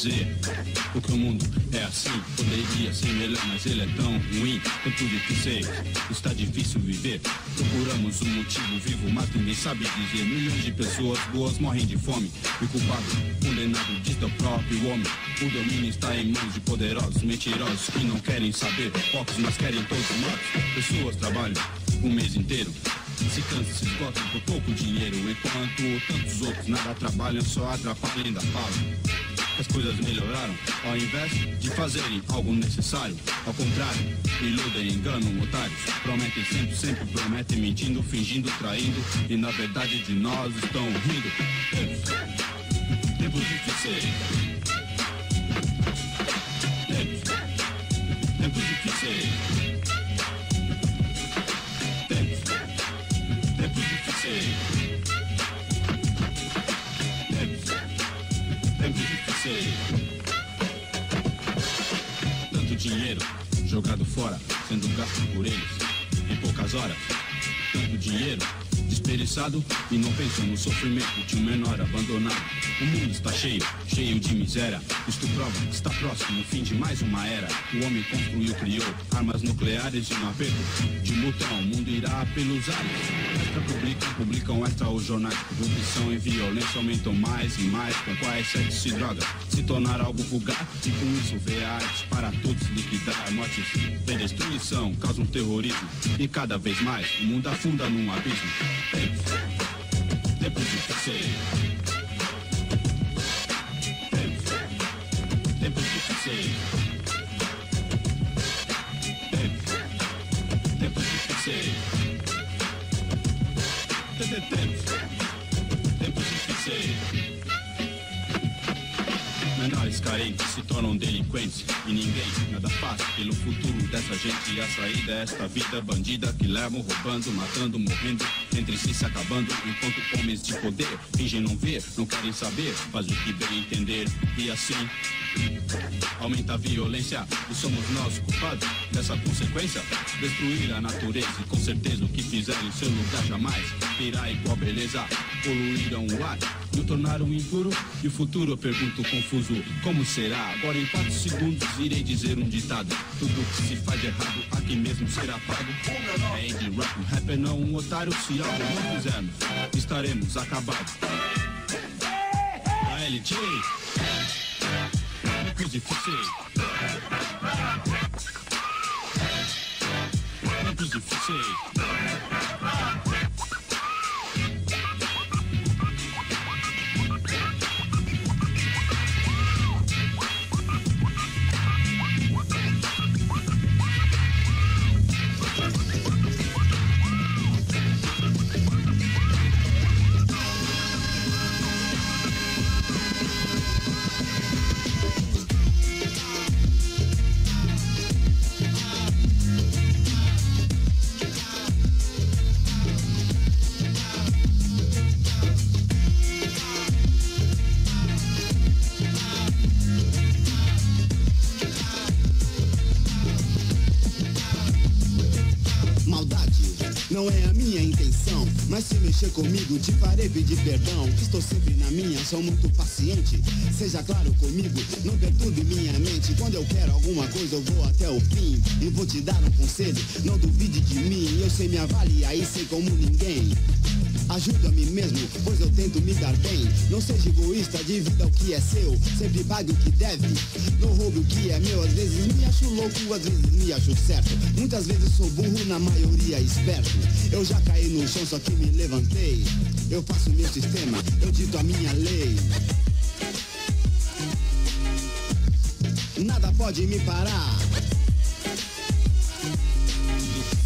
dizer. Porque o mundo é assim, poderia ser melhor, mas ele é tão ruim. Com tudo que sei, está difícil viver. Procuramos um motivo vivo, mas ninguém sabe dizer. Milhões de pessoas boas morrem de fome. E o culpado, condenado, diz do próprio homem. O domínio está em mãos de poderosos, mentirosos que não querem saber. Poucos, mas querem todos mortos. Pessoas trabalham um mês inteiro. Se cansam, se esgotam por pouco dinheiro Enquanto tantos outros nada trabalham Só atrapalham e ainda falam as coisas melhoraram Ao invés de fazerem algo necessário. Ao contrário, iludem, enganam otários. Prometem sempre, sempre prometem Mentindo, fingindo, traindo. E na verdade de nós estão rindo desperdiçado E não pensam no sofrimento de um menor abandonado O mundo está cheio, cheio de miséria. Isto prova que está próximo o fim de mais uma era. O homem construiu, criou armas nucleares E no aperto de mutão O mundo irá pelos ares. Extra publicam, publicam extra os jornais. Corrupção e violência aumentam mais e mais Com quais sexo e drogas se tornar algo vulgar E com isso vê a arte para todos liquidar. Mortes, vem destruição, causam terrorismo. E cada vez mais o mundo afunda num abismo. Tempos, tempos difíceis Tempos, with them. Carentes se tornam delinquentes. E ninguém nada faz pelo futuro dessa gente E a saída é esta vida bandida Que levam roubando, matando, morrendo. Entre si se acabando Enquanto homens de poder fingem não ver Não querem saber, faz o que bem entender. E assim Aumenta a violência. E somos nós culpados dessa consequência. Destruir a natureza e com certeza o que fizeram em seu lugar jamais Terá igual beleza. Poluíram o ar e o tornaram impuro E o futuro eu pergunto confuso. Como será? Agora em 4 segundos irei dizer um ditado. Tudo que se faz de errado aqui mesmo será pago. É indie rock, um rapper não um otário Se algo não fizermos, estaremos acabados. A LJ Tempos difíceis Tempos difíceis mexer comigo te farei pedir perdão. Estou sempre na minha, sou muito paciente. Seja claro comigo, não perturbe minha mente. Quando eu quero alguma coisa, eu vou até o fim e vou te dar um conselho. Não duvide de mim, eu sei me avaliar e sei como ninguém. Ajuda-me mesmo, pois eu tento me dar bem. Não seja egoísta, divida o que é seu. Sempre pague o que deve. Não roube o que é meu. Às vezes me acho louco, às vezes me acho certo. Muitas vezes sou burro, na maioria esperto. Eu já caí no chão, só que me levantei. Eu faço meu sistema, eu dito a minha lei. Nada pode me parar.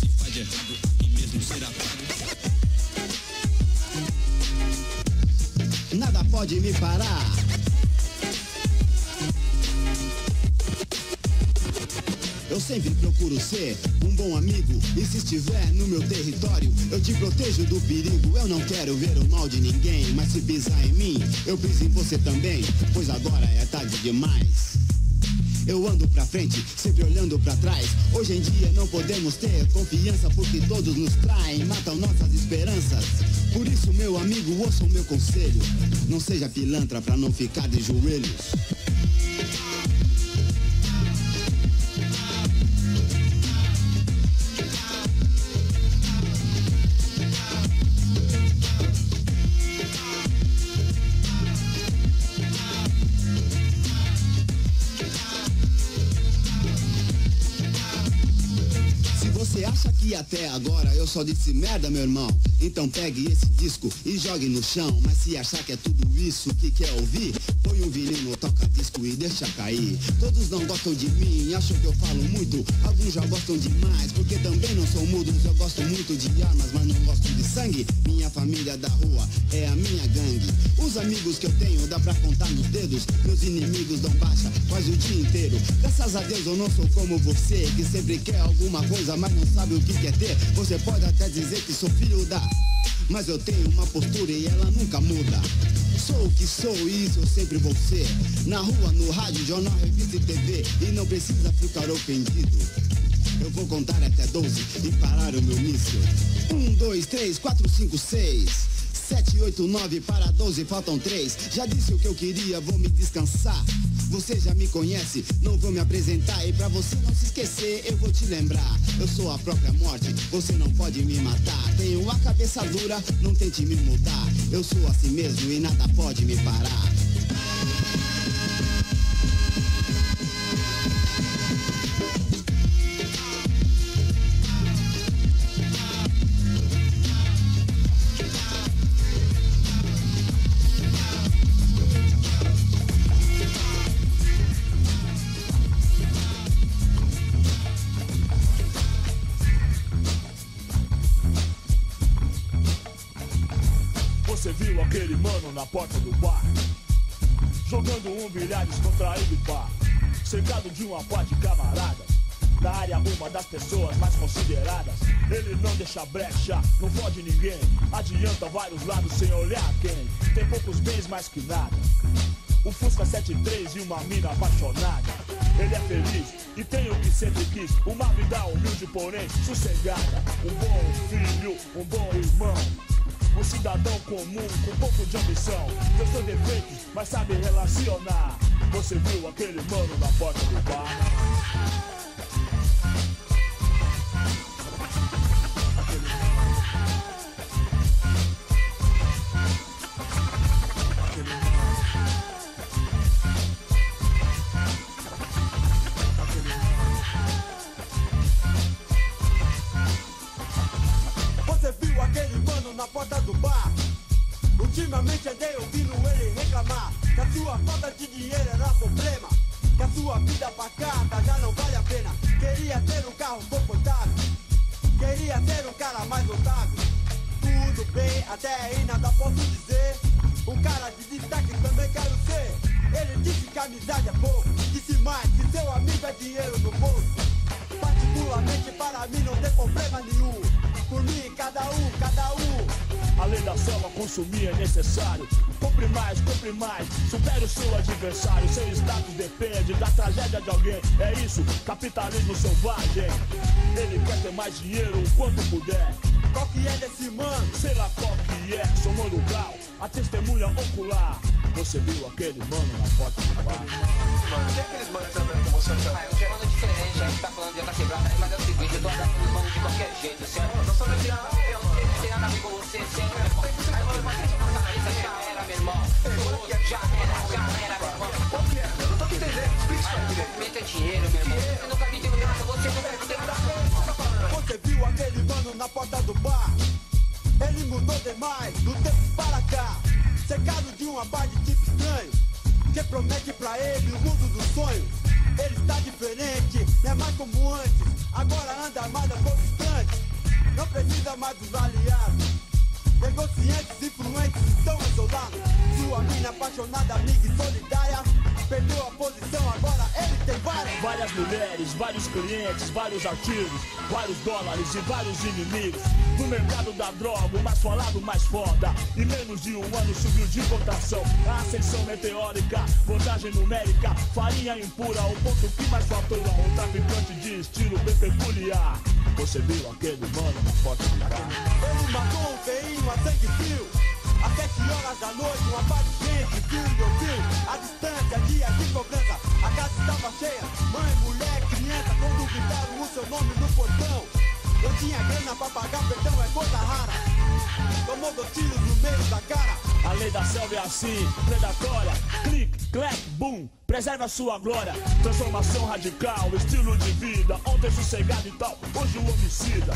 Se faz errado pode me parar. Eu sempre procuro ser um bom amigo E se estiver no meu território Eu te protejo do perigo Eu não quero ver o mal de ninguém Mas se pisar em mim Eu piso em você também Pois agora é tarde demais eu ando pra frente, sempre olhando pra trás. Hoje em dia não podemos ter confiança porque todos nos traem, matam nossas esperanças. Por isso, meu amigo, ouça o meu conselho. Não seja pilantra pra não ficar de joelhos. Que até agora eu só disse merda, meu irmão. Então pegue esse disco e jogue no chão. Mas se achar que é tudo isso que quer ouvir, põe um vinil no toca-disco e deixa cair. Todos não gostam de mim, acham que eu falo muito. Alguns já gostam demais, porque também não são mudos. Eu gosto muito de armas, mas não gosto de sangue. Minha família da rua é a minha gangue. Os amigos que eu tenho dá pra contar nos dedos. Meus inimigos dão baixa quase o dia inteiro. Graças a Deus eu não sou como você, que sempre quer alguma coisa, mas não sabe o que quer ter. Você pode até dizer que sou filho da. Mas eu tenho uma postura e ela nunca muda. Sou o que sou e isso eu sempre vou ser. Na rua, no rádio, jornal, revista e TV. E não precisa ficar ofendido. Eu vou contar até 12 e parar o meu míssil. Um, dois, três, quatro, cinco, seis. 7, 8, 9 para 12, faltam 3. Já disse o que eu queria, vou me descansar. Você já me conhece, não vou me apresentar. E pra você não se esquecer, eu vou te lembrar. Eu sou a própria morte, você não pode me matar. Tenho a cabeça dura, não tente me mudar. Eu sou assim mesmo e nada pode me parar. Brecha, não fode ninguém. Adianta vários lados sem olhar quem. Tem poucos bens mais que nada. O Fusca 73 e uma mina apaixonada. Ele é feliz e tem o que sempre quis. Uma vida humilde porém sossegada. Um bom filho, um bom irmão. Um cidadão comum com pouco de ambição. Eu sou defeitos, mas sabe relacionar. Você viu aquele mano na porta do bar? Puder. Qual que é desse mano? Sei lá qual que é, sou mano Gal, a testemunha ocular. Você viu aquele mano na porta do bar? Mano, aqueles manos que andam com você? Ah, eu quero diferente, a gente tá falando de outra quebrada, mas é o seguinte, eu tô andando com os manos de qualquer jeito, certo? Eu sou meu eu não tenho nada a ver com você, certo? Aí eu vou fazer uma analisa, já era, meu irmão. Já era, já era, meu irmão. Qual que é? Eu não tô entendendo, explica isso aí direito. Movimento é dinheiro, meu irmão. Você nunca me deu nada, você nunca me deu nada. Você viu aquele mano na porta do bar? Ele mudou demais, do tempo para cá. Cercado de uma paz de tipo estranho Que promete pra ele o mundo dos sonhos Ele está diferente, não é mais como antes. Agora anda mais a pouco distante. Não precisa mais dos aliados. Negociantes, influentes estão isolados. Sua mina apaixonada, amiga e solidária Perdeu a posição, agora ele tem várias. Várias mulheres, vários clientes, vários ativos Vários dólares e vários inimigos. No mercado da droga, o mais falado, mais foda. Em menos de um ano subiu de cotação A ascensão meteórica, vantagem numérica Farinha impura, o ponto que mais fatura Um traficante de estilo bem peculiar Você viu aquele mano na foto do bar Ele matou feinho a sangue frio Às sete horas da noite, uma parte de gente viu e ouviu A distância, dia de cobrança. A casa estava cheia, mãe, mulher, criança Quando gritaram o seu nome no portão. Eu tinha grana pra pagar, perdão é coisa rara. Tomou dois tiros no meio da cara. A lei da selva é assim, predatória. Clique, clap, boom Preserva a sua glória, transformação radical, estilo de vida. Ontem sossegado e tal, hoje o homicida.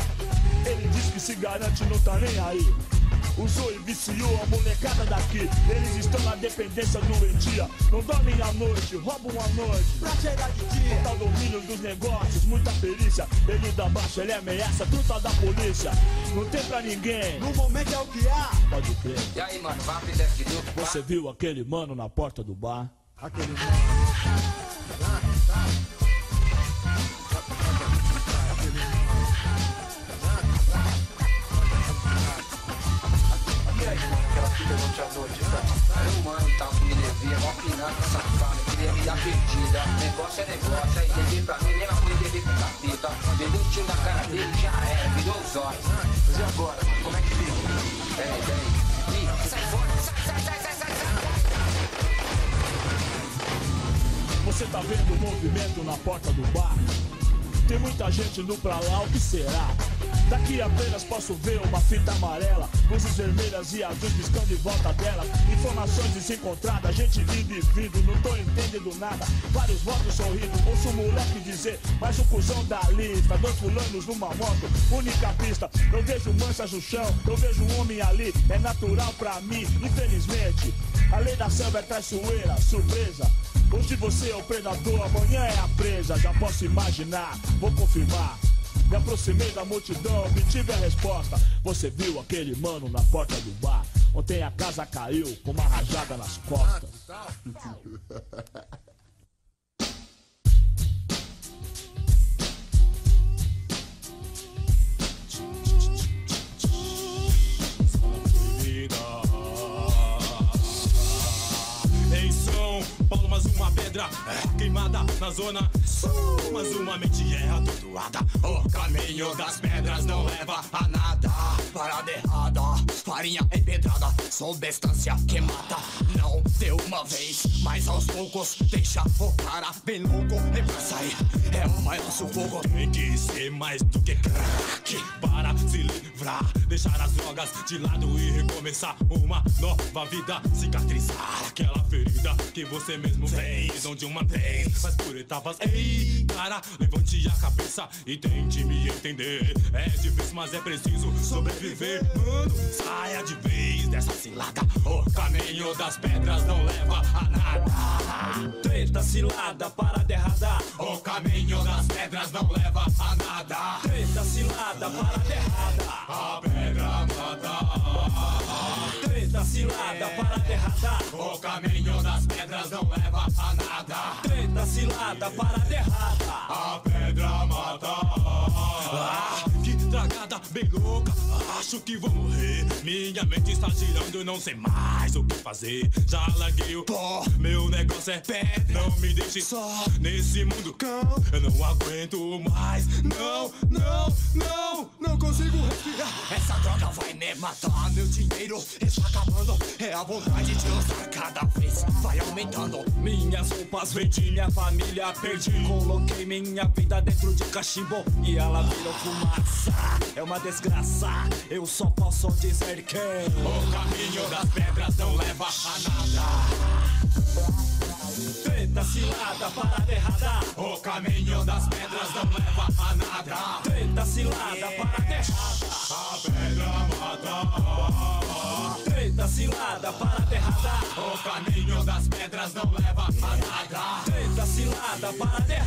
se garante, não tá nem aí. Usou e viciou a molecada daqui. Eles estão na dependência doentia. Não dormem à noite, roubam à noite. Pra chegar de dia, Total domínio dos negócios, muita perícia. Ele da baixa, ele ameaça, truta da polícia. Não tem pra ninguém, no momento é o que há. pode crer. E aí, mano, vai aprender? Você viu aquele mano na porta do bar? Aquele E mano, aquela fita não te noite, tá? Era um mano e tal que me devia, mó piranha, safado, queria me dar perdida. Negócio é negócio, aí beber pra mim, mesma coisa beber com capeta. Deu um tiro na cara dele, já era, virou os olhos. Mas e agora? Como é que fica? Peraí, peraí. Ih, sai fora, sai, sai, sai, sai, sai, sai. Você tá vendo o movimento na porta do bar? Tem muita gente indo pra lá, o que será? Daqui apenas posso ver uma fita amarela, luzes vermelhas e azuis piscando em volta dela. Informações desencontradas, gente vindo e vindo, não tô entendendo nada. Vários votos sorrindo, ouço o moleque dizer, mas o cuzão da lista, dois fulanos numa moto, única pista. Eu vejo manchas no chão, eu vejo um homem ali, é natural pra mim, infelizmente. A lei da selva é traiçoeira, surpresa. Hoje você é o predador, amanhã é a presa. Já posso imaginar, vou confirmar. Me aproximei da multidão, obtive a resposta. Você viu aquele mano na porta do bar? Ontem a casa caiu com uma rajada nas costas. Na zona sul. Mais uma mente é atordoada. O caminho das pedras não leva a nada. Parada errada, farinha empedrada. Substância que mata. Não de uma vez, mas aos poucos deixa o cara bem louco. E pra sair é o maior sufoco. Tem que ser mais do que crack para se livrar. Deixar as drogas de lado e recomeçar uma nova vida. Cicatrizar aquela ferida que você mesmo fez. Onde uma vez, mas por etapas. Ei, cara, levante a cabeça e tente me entender. É difícil, mas é preciso sobreviver. Mano, saia de vez dessa cilada. O caminho das pedras não leva a nada. Treta, cilada, parada errada. O caminho das pedras não leva a nada. Treta, cilada, parada errada. A pedra mata. Treta, cilada, parada errada. O caminho das pedras não leva a nada. Cilada, parada errada. Que vou morrer. Minha mente está girando, não sei mais o que fazer. Já larguei o pó. Meu negócio é pé. Não me deixe só nesse mundo cão. Eu não aguento mais. Não, não, não, não consigo respirar. Essa droga vai me matar, meu dinheiro está acabando. É a vontade de usar cada vez, vai aumentando. Minhas roupas vendi, minha família perdi. Coloquei minha vida dentro de cachimbo e ela virou fumaça. É uma desgraça, eu só posso dizer que. O caminho das pedras não leva a nada. Treta, cilada, parada errada. O caminho das pedras não leva a nada. Treta, cilada, parada errada. A pedra mata. Treta, cilada, parada errada. O caminho das pedras não leva a nada. Treta, cilada, parada errada.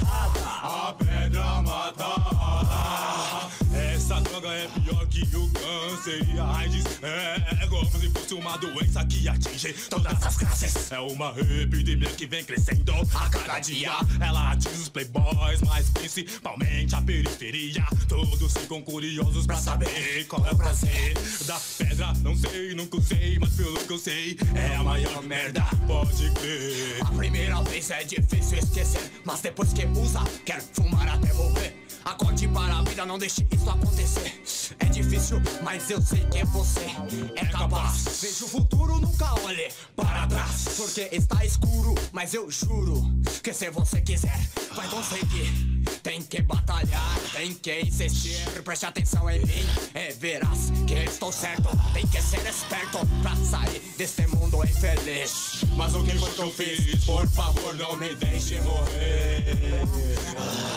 AIDS. É como se fosse uma doença que atinge todas as classes. É uma epidemia que vem crescendo a cada dia. Ela atinge os playboys, mas principalmente a periferia. Todos ficam curiosos pra saber qual é o prazer da pedra. Não sei, nunca usei, mas pelo que eu sei, é a maior merda. Pode crer. A primeira vez é difícil esquecer, mas depois que usa, quer fumar até morrer. Acorde para a vida, não deixe isso acontecer. É difícil, mas eu sei que você é capaz. Veja o futuro, nunca olhe para trás. Porque está escuro, mas eu juro que se você quiser, vai conseguir. Tem que batalhar, tem que insistir. Preste atenção em mim, é verás que estou certo. Tem que ser esperto pra sair deste mundo infeliz. Mas o que foi que eu fiz? Por favor, não me deixe morrer.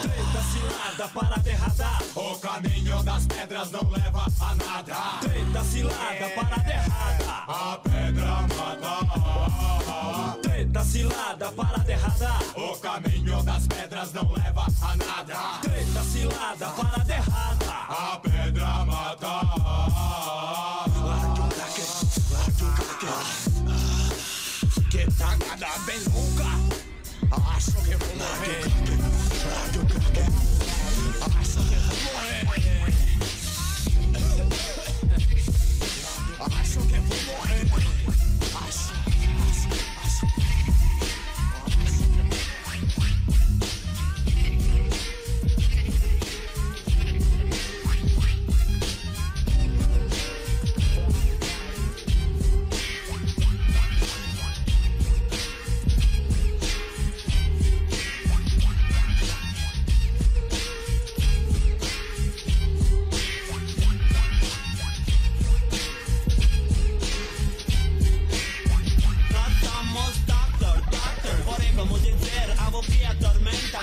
Treta, cilada, parada errada. O caminho das pedras não leva a nada. Treta, cilada, parada errada. A pedra mata. Treta, cilada, parada errada. O caminho das pedras não leva a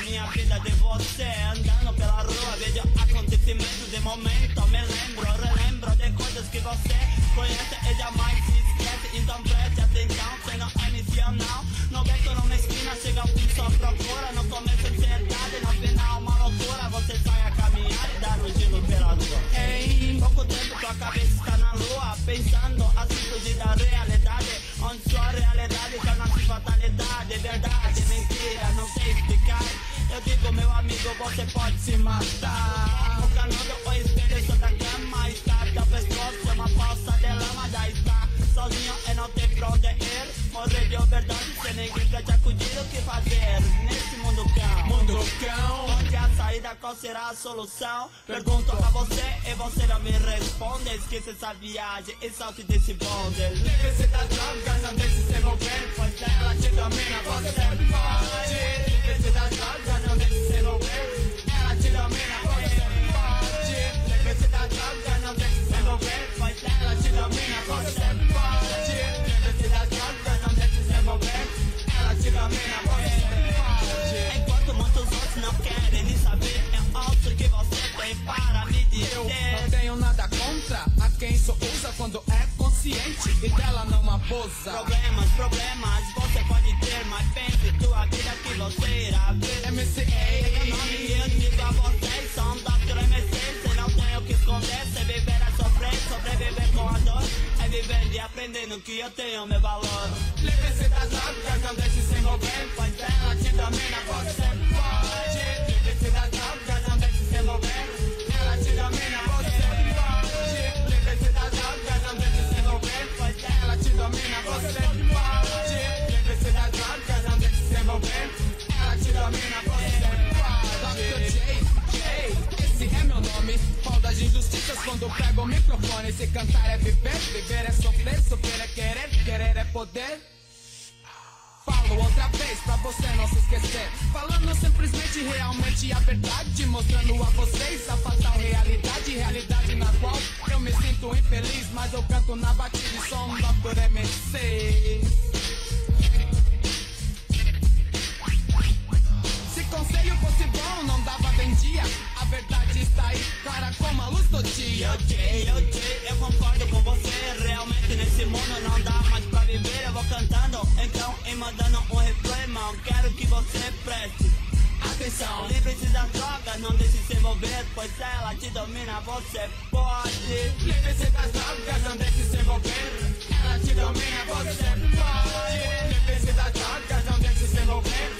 Minha vida de você Andando pela rua vejo acontecimentos de momento Me lembro, relembro de coisas que você conhece E jamais você pode se matar. O canudo, espelho, só da cama Está teu pescoço, é uma falsa de lama Já está sozinho e não tem pra onde ir Morrer de overdose, sem ninguém pra te acudir. O que fazer? Nesse mundo cão. Mundo cão. Onde a saída, qual será a solução? Pergunto a você e você não me responde. Esqueça essa viagem e salte desse bonde. Lembre-se das drogas, não deixe se envolver Pois ela te domina, você pode Lembre-se das drogas, não deixe se envolver quando é consciente e dela não abusa. Problemas, problemas dor É vivendo e aprendendo que eu tenho meu valor Lembre-se das drogas, não deixe se envolver, pois ela te domina, você pode. Quando pego o microfone. Se cantar é viver, viver é sofrer, sofrer é querer, querer é poder. Falo outra vez pra você não se esquecer. Falando simplesmente realmente a verdade. Mostrando a vocês a fatal realidade. Realidade na qual eu me sinto infeliz. Mas eu canto na batida e sou um Dr. MC. Se conselho fosse bom, não dava bem dia. Verdade está aí, clara como a luz do dia. Eu sei, eu sei, eu concordo com você Realmente nesse mundo não dá mais pra viver Eu vou cantando, então e mandando um refrão irmão Quero que você preste atenção Livre-se das drogas, não deixe se envolver Pois ela te domina, você pode Lembre-se das drogas, não deixe se envolver. Ela te domina, você pode. Lembre-se das drogas, não deixe se envolver.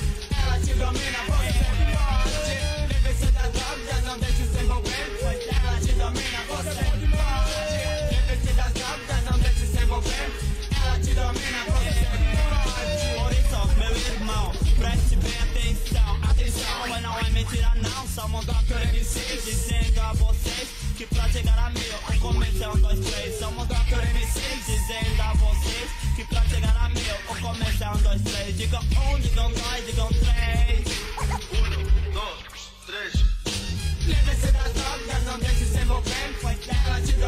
Ela te domina, você pode. Das drogas, não deixe se envolver. Ela te domina, você pode. Lembre-se das não deixe se envolver. Ela te domina, você pode. Isso, meu irmão, preste bem atenção Atenção, mas não é mentira não Somos Dr. MC dizendo a vocês Que pra chegar a mil, o começo é um, dois, três Somos Dr. MC dizendo a vocês Que pra chegar a mil, o começo é um, dois, três Digam um, digam dois, digam três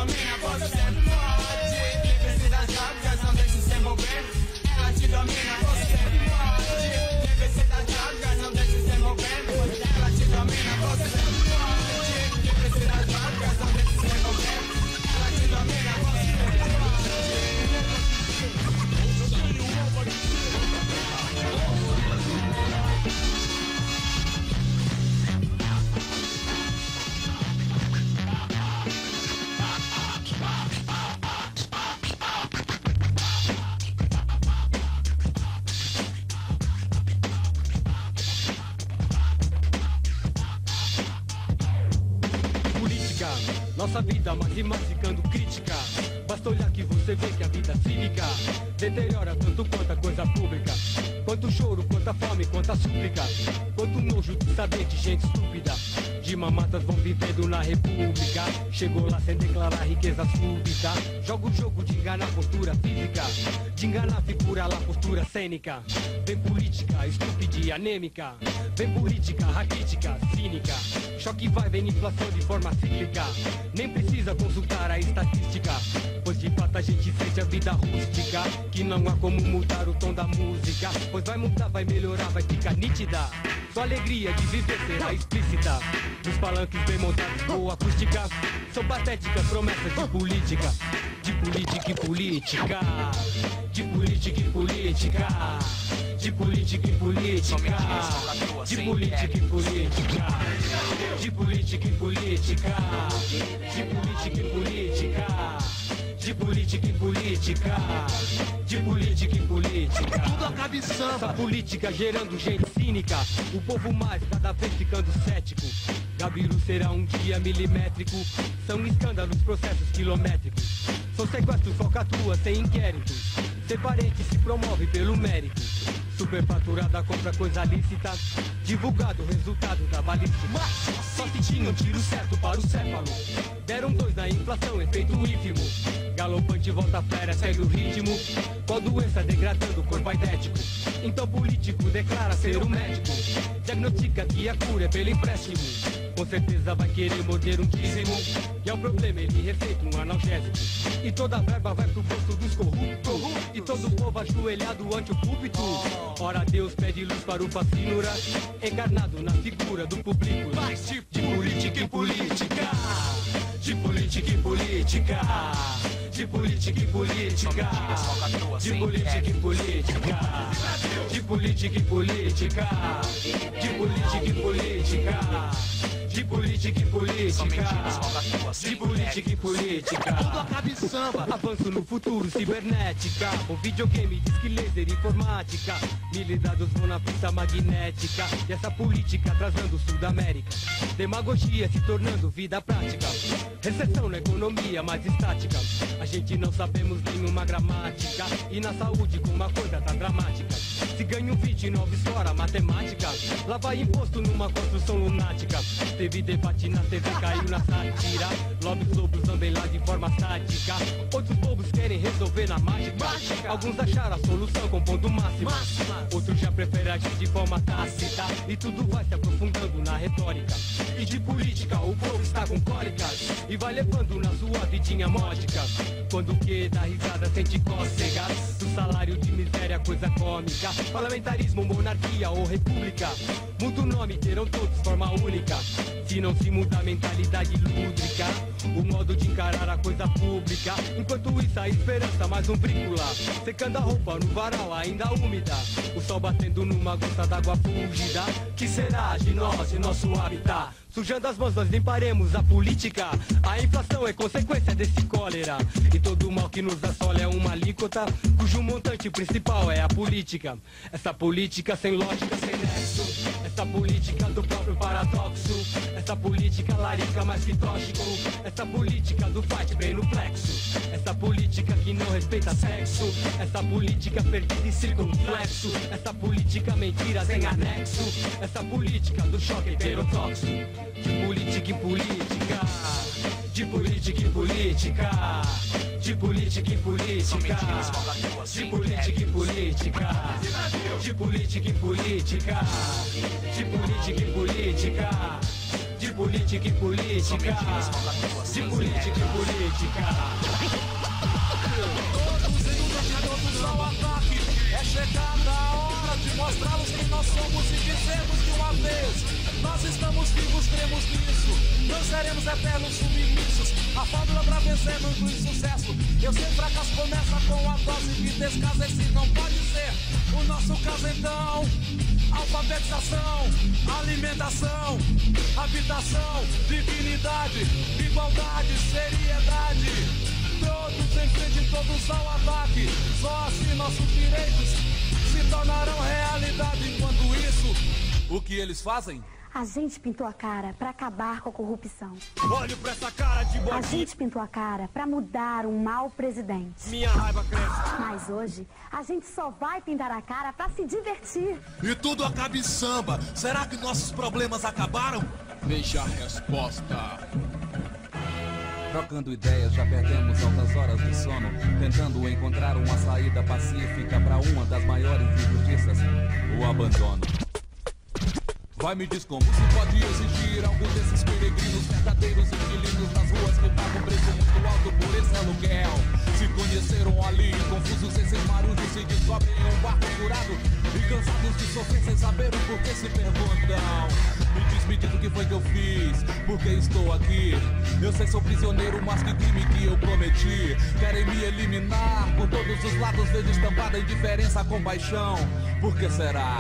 ela Osasuna. Quanto nojo de saber de gente estúpida. De mamatas vão vivendo na república. Chegou lá sem declarar riqueza súbita. Joga o jogo de enganar postura física. De enganar figura lá postura cênica. Vem política, estúpida e anêmica. Vem política, raquítica, cínica. Choque vai, vem inflação de forma cíclica. Nem precisa consultar a estatística. Pois de fato a gente sente a vida rústica. Que não há como mudar o tom da música. Pois vai mudar, vai melhorar, vai ficar Sua alegria de viver será explícita. Nos palanques bem montados, boa acústica. São patéticas promessas de política. De política e política. De política e política. De política e política. De política e política. De política e política. De política e política. De política e política. De política e política. Tudo acaba em samba. Essa política gerando gente cínica. O povo mais cada vez ficando cético. Gabiru será um dia milimétrico. São escândalos, processos quilométricos. São sequestros, falcatrua, sem inquérito. Ser parente se promove pelo mérito. Superfaturada compra coisa lícita. Divulgado o resultado da balística. Só se tinha um tiro certo para o céfalo. Deram dois na inflação, efeito ínfimo. Galopante volta fera, segue o ritmo. Qual doença degradando o corpo idético? Então político declara ser o médico. Diagnostica que a cura é pelo empréstimo. Com certeza vai querer morder um dízimo. E é o problema, ele receita um analgésico. E toda a verba vai pro bolso dos corruptos. E todo o povo ajoelhado ante o púlpito. Ora Deus pede luz para o fascínora. Encarnado na figura do público. De política e política. De política e política. De política e política. De política e política. De política e política. De política e política. De política e política. De política política. Tudo acaba em samba. Avanço no futuro, cibernética. Um videogame, disque laser, informática. Mil dados vão na fita magnética. E essa política atrasando o sul da América. Demagogia se tornando vida prática. Recessão na economia mais estática. A gente não sabemos nenhuma gramática. E na saúde com uma coisa tá dramática. Se ganha um 29 fora matemática. Lá vai imposto numa construção lunática. Teve debate na TV, caiu na sátira. Lobbies lobos também lá de forma sádica. Outros bobos querem resolver na mágica. Alguns acharam a solução com ponto máximo. Outros já preferem agir de forma tácita. E tudo vai se aprofundando na retórica. E de política o povo está com cólicas. E vai levando na sua vidinha módica. Quando que dá risada sente cócegas. Do salário de miséria, coisa cômica. Parlamentarismo, monarquia ou república. Muda o nome, terão todos forma única. Se não se muda a mentalidade lúdica, o modo de encarar a coisa pública. Enquanto isso, a esperança mais um brícola. Secando a roupa no varal ainda úmida. O sol batendo numa gota d'água fúlgida. Que será de nós e nosso habitat? Sujando as mãos nós limparemos a política A inflação é consequência desse cólera E todo mal que nos assola é uma alíquota Cujo montante principal é a política Essa política sem lógica, sem nexo Essa política do próprio paradoxo. Essa política larica mais que tóxico. Essa política do fight bem no plexo. Essa política que não respeita sexo. Essa política perdida e circunflexo. Essa política mentira sem anexo. Essa política do choque heterotóxico. De política e política. De política e política. De política e política. De política e política. De política e política. De política e política. De política e política. De política e política. Todos unidos ao ataque. É chegada a hora mostrá-los quem nós somos e dizemos de uma vez. Nós estamos vivos, cremos nisso. Não seremos eternos submissos. A fórmula pra vencermos do insucesso. Eu sei fracasso começa com a dose de descaso. Esse não pode ser o nosso caso então. Alfabetização, alimentação, habitação, dignidade, igualdade, seriedade. Todos em frente, todos ao ataque. Só assim nossos direitos se tornarão realidade. Enquanto isso, o que eles fazem? A gente pintou a cara para acabar com a corrupção. Olho pra essa cara de boquinha. A gente pintou a cara para mudar um mau presidente. Minha raiva cresce. Mas hoje, a gente só vai pintar a cara para se divertir. E tudo acaba em samba. Será que nossos problemas acabaram? Veja a resposta. Trocando ideias, já perdemos altas horas de sono, tentando encontrar uma saída pacífica para uma das maiores injustiças, o abandono. Vai me diz como se pode exigir algum desses peregrinos verdadeiros inquilinos nas ruas que pagam preço muito alto por esse aluguel. Se conheceram ali, confusos esses marujos se descobrem em um barco curado e cansados de sofrer sem saber o porquê se perguntam. Me diz, me diz o que foi que eu fiz, porque estou aqui. Eu sei sou prisioneiro, mas que crime que eu cometi. Querem me eliminar por todos os lados, vejo estampada indiferença com paixão. Por que será?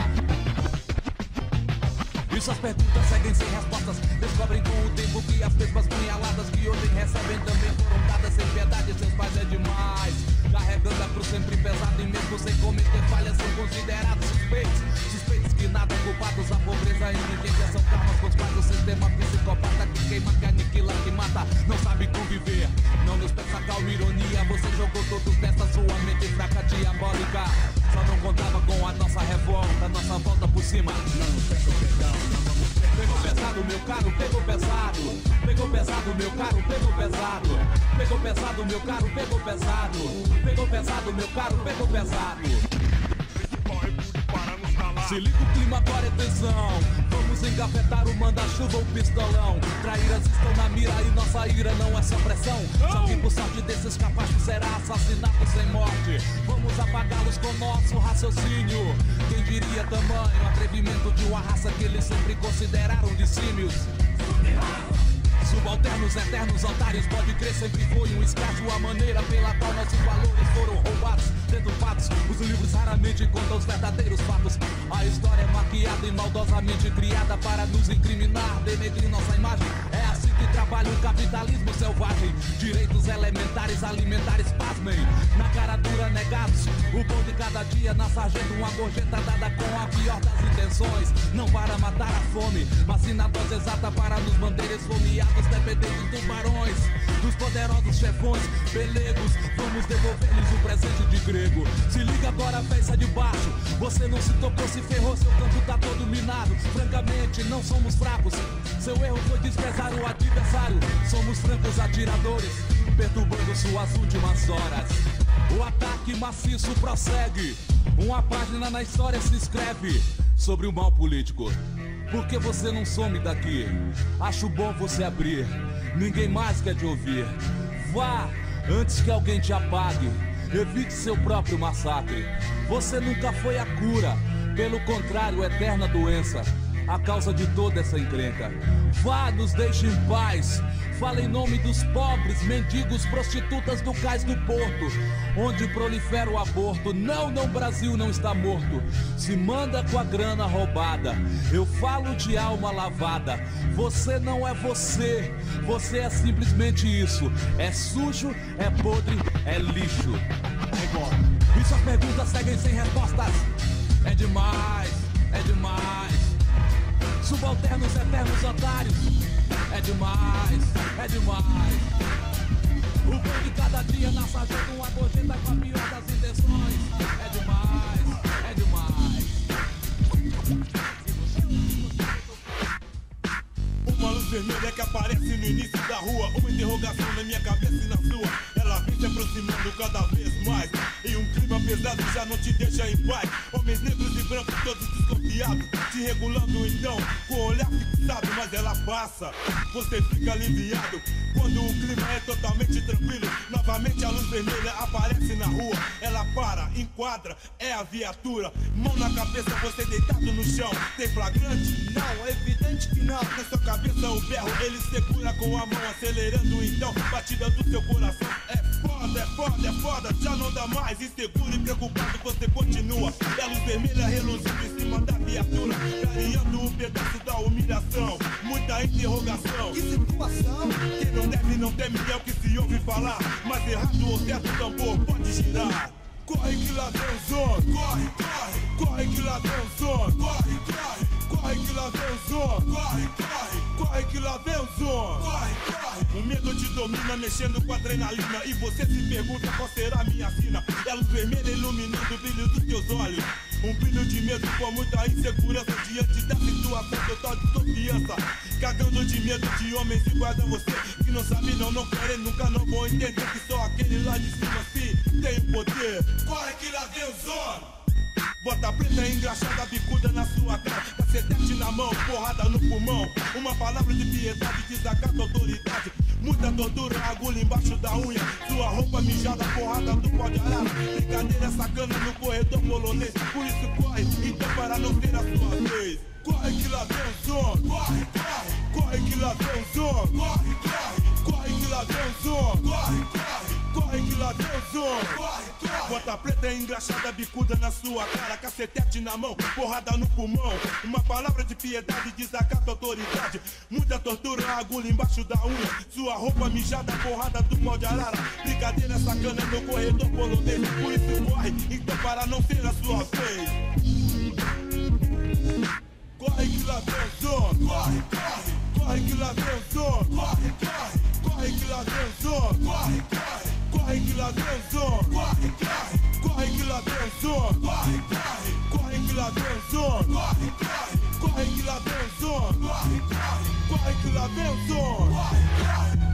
E suas perguntas seguem sem respostas. Descobrem com o tempo que as mesmas punhaladas Que ontem recebem também foram dadas sem piedade. Seus pais é demais. Carregando a cruz sempre pesado E mesmo sem cometer falhas são considerados suspeitos. Suspeitos que nada culpados. A pobreza e indigência são karmas com os pais do sistema psicopata Que queima, que aniquila, que mata. Não sabe conviver. Não nos peça calma ironia. Você jogou todos nessa sua mente fraca diabólica Só não contava com a nossa revolta Nossa volta por cima Não perdão Pegou pesado, meu caro, pegou pesado. Pegou pesado, meu caro, pegou pesado. Pegou pesado, meu caro, pegou pesado. Pegou pesado, meu caro, pegou pesado. Se liga o clima, agora é tensão. Vamos engafetar o manda-chuva ou pistolão. Traíras estão na mira e nossa ira não é só pressão. Só que por sorte desses capazes será assassinato sem morte. Vamos apagá-los com nosso raciocínio. Quem diria tamanho atrevimento de uma raça que eles sempre consideraram de símios? Subalternos, eternos, otários, pode crer, sempre foi um escravo a maneira pela qual nossos valores foram roubados, deturpados. Os livros raramente contam os verdadeiros fatos. A história é maquiada e maldosamente criada para nos incriminar, denegrir nossa imagem. É assim que trabalha o capitalismo selvagem. Direitos elementares, alimentares, pasmem. Na cara dura, negados. O pão de cada dia na sarjeta, uma gorjeta dada com a pior das intenções. Não para matar a fome, mas sim na dose exata para nos manter esfomeados, dependentes dos barões, dos poderosos chefões, pelegos. Vamos devolver-lhes o presente de grego. Se liga agora, peça de baixo. Você não se tocou, se ferrou, seu campo tá todo minado. Francamente, não somos fracos. Seu erro foi desprezar o adversário. Somos francos atiradores, perturbando suas últimas horas. O ataque maciço prossegue. Uma página na história se escreve sobre o mal político. Por que você não some daqui? Acho bom você abrir. Ninguém mais quer te ouvir. Vá antes que alguém te apague. Evite seu próprio massacre. Você nunca foi a cura. Pelo contrário, eterna doença. A causa de toda essa encrenca. Vá, nos deixe em paz. Fala em nome dos pobres, mendigos, prostitutas do cais do porto, onde prolifera o aborto. Não, não, Brasil não está morto. Se manda com a grana roubada. Eu falo de alma lavada. Você não é você. Você é simplesmente isso. É sujo, é podre, é lixo. E suas perguntas seguem sem respostas. É demais, é demais. Subalternos, eternos otários. É demais, é demais. O bem de cada dia na sarjeta, uma gorjeta com a pior das intenções. É demais, é demais. Uma luz vermelha que aparece no início da rua Uma interrogação na minha cabeça e na sua Ela vem se aproximando cada vez mais E um clima pesado já não te deixa em paz Homens negros e brancos todos desconfiados Se regulando então com o olhar fixado Mas ela passa, você fica aliviado Quando o clima é totalmente tranquilo. Novamente a luz vermelha aparece na rua Ela para, enquadra, é a viatura. Mão na cabeça, você deitado no chão. Tem flagrante? Não, é evidente que não. Na sua cabeça o berro, ele segura com a mão Acelerando então, batida do seu coração. É foda, é foda, é foda, já não dá mais. Inseguro e preocupado, você continua. É luz vermelha reluzindo em cima da viatura Gareando um pedaço da humilhação Muita interrogação Que situação? Quem não deve não teme é o que se ouve falar Mas errado ou certo o tambor pode girar Corre que ladrão zona, corre, corre, corre que ladrão zona, corre, corre Corre que lá vem o som. Corre, corre. Corre que lá vem o som. Corre, corre. O medo te domina, mexendo com adrenalina. E você se pergunta qual será a minha sina. É luz vermelha iluminando o brilho dos teus olhos. Um brilho de medo com muita insegurança diante da situação total de confiança. Cagando de medo de homens iguais a você. Que não sabe, não, não querem, nunca não vão entender que só aquele lá de cima sim tem poder. Corre que lá vem o sono. Bota preta engraxada, bicuda na sua cara Cacetete na mão, porrada no pulmão Uma palavra de piedade, desacata autoridade Muita tortura, agulha embaixo da unha. Sua roupa mijada, porrada do pó de arara Brincadeira sacana no corredor polonês. Por isso corre, então para não ter a sua vez. Corre que lá vem o som Corre, corre. Corre que lá vem o som Corre, corre. Corre que lá vem o som Corre, corre. Corre que lá vem o som Corre, Bota preta engraxada, bicuda na sua cara Cacetete na mão, porrada no pulmão. Uma palavra de piedade, desacata autoridade. Muita tortura, agulha embaixo da unha. Sua roupa mijada, porrada do pó de arara. Brincadeira sacana no corredor polonês. Por isso corre, então para não ter a sua vez. Corre que lá vem o Corre, corre. Corre que lá vem o Corre, corre. Corre que lá vem o Corre, corre Corre que lá vem o som Corre, corre. Corre que lá vem o som Corre, corre. Corre que lá vem o som Corre, corre. Corre que lá vem o som Corre, corre. Corre que lá vem o som Corre, corre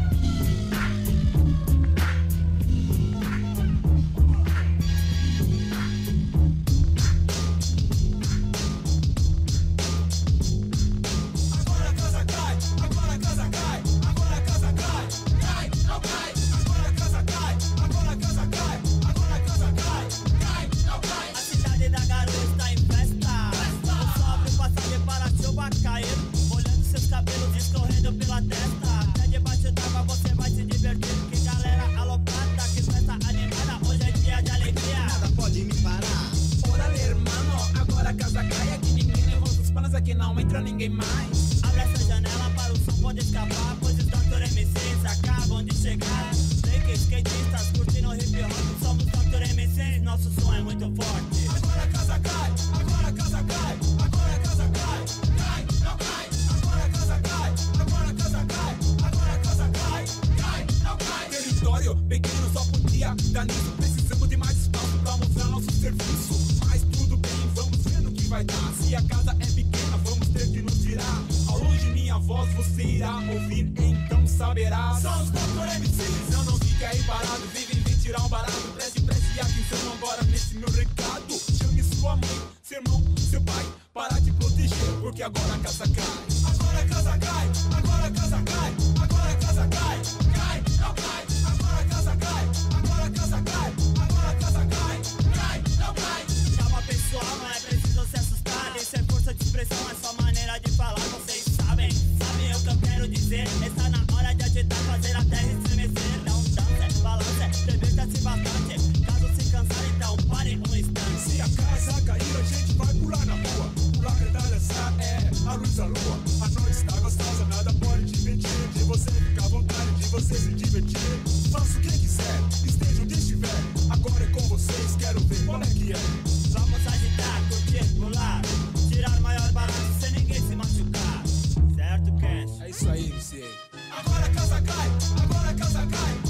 você irá ouvir, então saberá. São os Dr. MCs, não, não fique aí parado. Vem, vem tirar um barato. Preste, preste atenção agora nesse meu recado. Chame sua mãe, seu irmão, seu pai, para te proteger, porque agora a casa cai. Agora a casa cai, agora a casa cai, agora a casa cai, cai, não cai. divertir. Faça o que quiser, esteja onde estiver. Agora é com vocês, quero ver como é que é. Vamos agitar, curtir, pular. Tirar maior balanço sem ninguém se machucar. Certo, Kench? É isso aí, MC. Agora a casa cai, agora a casa cai.